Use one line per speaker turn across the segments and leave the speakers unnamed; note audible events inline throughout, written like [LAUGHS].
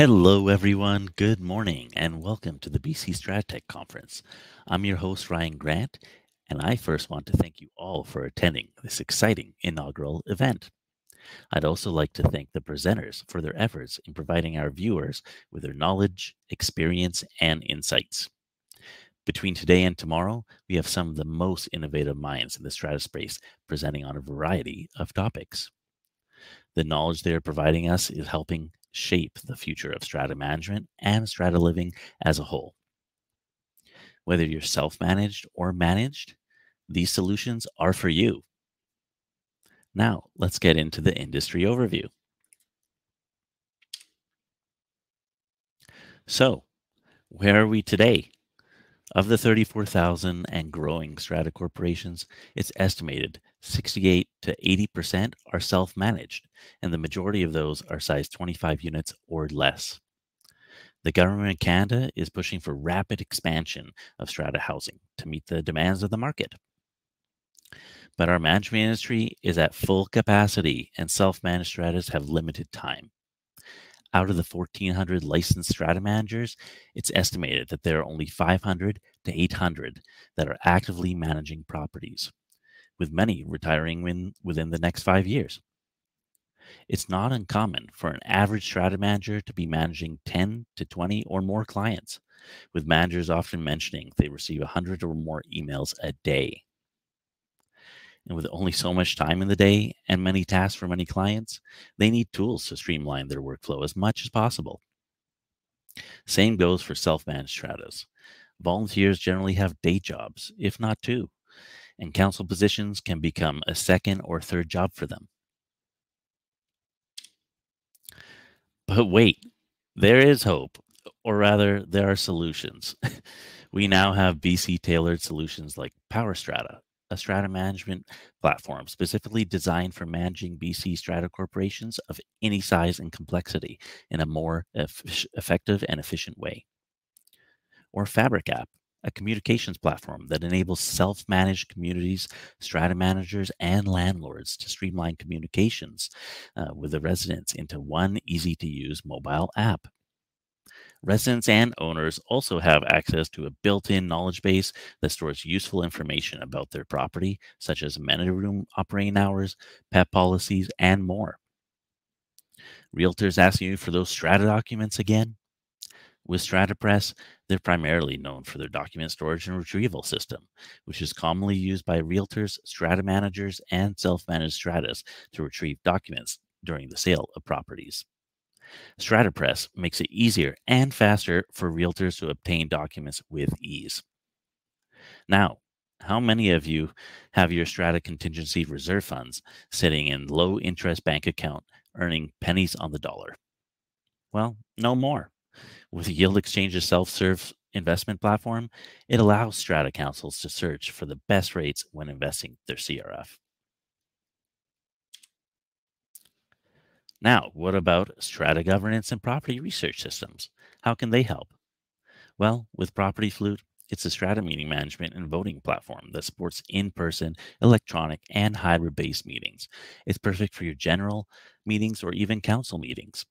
Hello, everyone. Good morning, and welcome to the BC Strata Tech Conference. I'm your host, Ryan Grant, and I first want to thank you all for attending this exciting inaugural event. I'd also like to thank the presenters for their efforts in providing our viewers with their knowledge, experience, and insights. Between today and tomorrow, we have some of the most innovative minds in the strata space presenting on a variety of topics. The knowledge they are providing us is helping shape the future of strata management and strata living as a whole. Whether you're self managed or managed, these solutions are for you. Now, let's get into the industry overview. So, where are we today? Of the 34,000 and growing strata corporations, it's estimated 68 to 80% are self managed, and the majority of those are size 25 units or less. The government of Canada is pushing for rapid expansion of strata housing to meet the demands of the market. But our management industry is at full capacity, and self managed stratas have limited time out of the 1,400 licensed strata managers, it's estimated that there are only 500 to 800 that are actively managing properties, with many retiring in, within the next five years. It's not uncommon for an average strata manager to be managing 10 to 20 or more clients, with managers often mentioning they receive 100 or more emails a day. And with only so much time in the day and many tasks for many clients, they need tools to streamline their workflow as much as possible. Same goes for self managed stratas. Volunteers generally have day jobs, if not two, and council positions can become a second or third job for them. But wait, there is hope, or rather, there are solutions. [LAUGHS] we now have BC tailored solutions like Power Strata, a strata management platform specifically designed for managing BC strata corporations of any size and complexity in a more effective and efficient way. Or Fabric App, a communications platform that enables self managed communities, strata managers, and landlords to streamline communications uh, with the residents into one easy to use mobile app. Residents and owners also have access to a built in knowledge base that stores useful information about their property, such as amenity room operating hours, pet policies, and more. Realtors asking you for those strata documents again? With StrataPress, they're primarily known for their document storage and retrieval system, which is commonly used by realtors, strata managers, and self managed stratas to retrieve documents during the sale of properties. StrataPress makes it easier and faster for realtors to obtain documents with ease. Now, how many of you have your Strata contingency reserve funds sitting in low interest bank account earning pennies on the dollar? Well, no more. With Yield Exchange's self-serve investment platform, it allows Strata councils to search for the best rates when investing their CRF. Now, what about strata governance and property research systems? How can they help? Well, with Property Flute, it's a strata meeting management and voting platform that supports in person, electronic, and hybrid based meetings. It's perfect for your general meetings or even council meetings.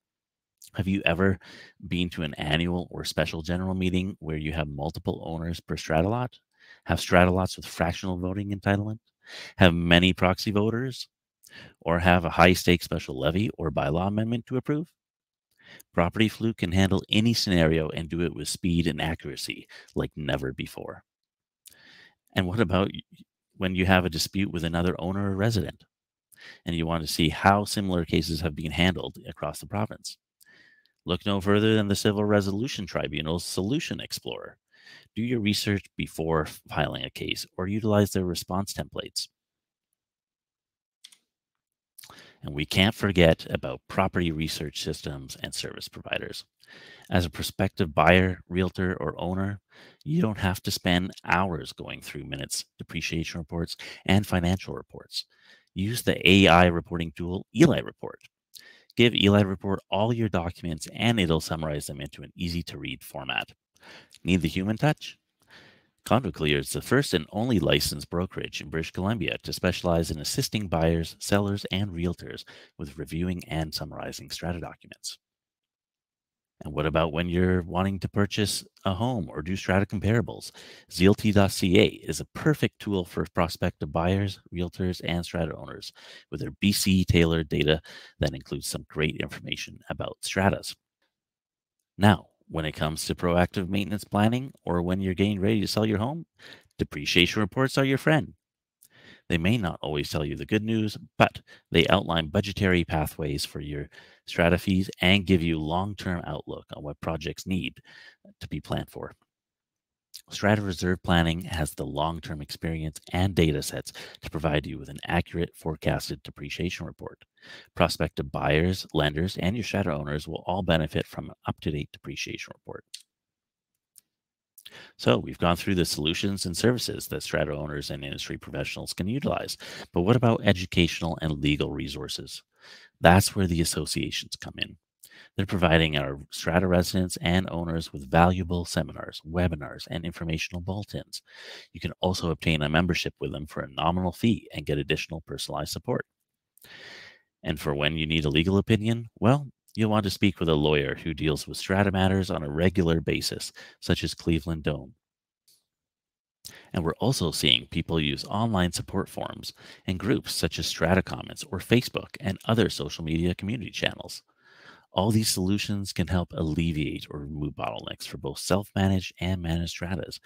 Have you ever been to an annual or special general meeting where you have multiple owners per strata lot? Have strata lots with fractional voting entitlement? Have many proxy voters? Or have a high stake special levy or bylaw amendment to approve. Property Flute can handle any scenario and do it with speed and accuracy like never before. And what about when you have a dispute with another owner or resident and you want to see how similar cases have been handled across the province? Look no further than the Civil Resolution Tribunal's Solution Explorer. Do your research before filing a case or utilize their response templates. And we can't forget about property research systems and service providers. As a prospective buyer, realtor, or owner, you don't have to spend hours going through minutes, depreciation reports, and financial reports. Use the AI reporting tool Eli Report. Give Eli Report all your documents and it'll summarize them into an easy to read format. Need the human touch? ConduClear is the first and only licensed brokerage in British Columbia to specialize in assisting buyers, sellers, and realtors with reviewing and summarizing strata documents. And what about when you're wanting to purchase a home or do strata comparables? Zealty.ca is a perfect tool for prospective buyers, realtors, and strata owners with their BC tailored data that includes some great information about stratas. Now, when it comes to proactive maintenance planning or when you're getting ready to sell your home, depreciation reports are your friend. They may not always tell you the good news, but they outline budgetary pathways for your strata fees and give you long-term outlook on what projects need to be planned for. Strata Reserve Planning has the long-term experience and data sets to provide you with an accurate forecasted depreciation report. Prospective buyers, lenders, and your strata owners will all benefit from an up-to-date depreciation report. So we've gone through the solutions and services that strata owners and industry professionals can utilize. But what about educational and legal resources? That's where the associations come in. They're providing our strata residents and owners with valuable seminars, webinars, and informational bulletins. You can also obtain a membership with them for a nominal fee and get additional personalized support. And for when you need a legal opinion, well, You'll want to speak with a lawyer who deals with strata matters on a regular basis, such as Cleveland Doan. And we're also seeing people use online support forums and groups such as Strata Comments or Facebook and other social media community channels. All these solutions can help alleviate or remove bottlenecks for both self managed and managed stratas,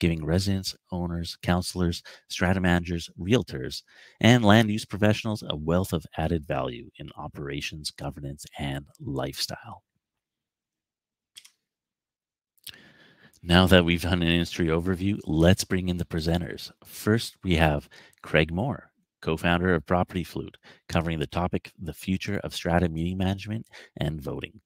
giving residents, owners, councilors, strata managers, realtors, and land use professionals a wealth of added value in operations, governance, and lifestyle. Now that we've done an industry overview, let's bring in the presenters. First, we have Craig Moore, co-founder of Property Flute, covering the topic the future of strata meeting management and voting.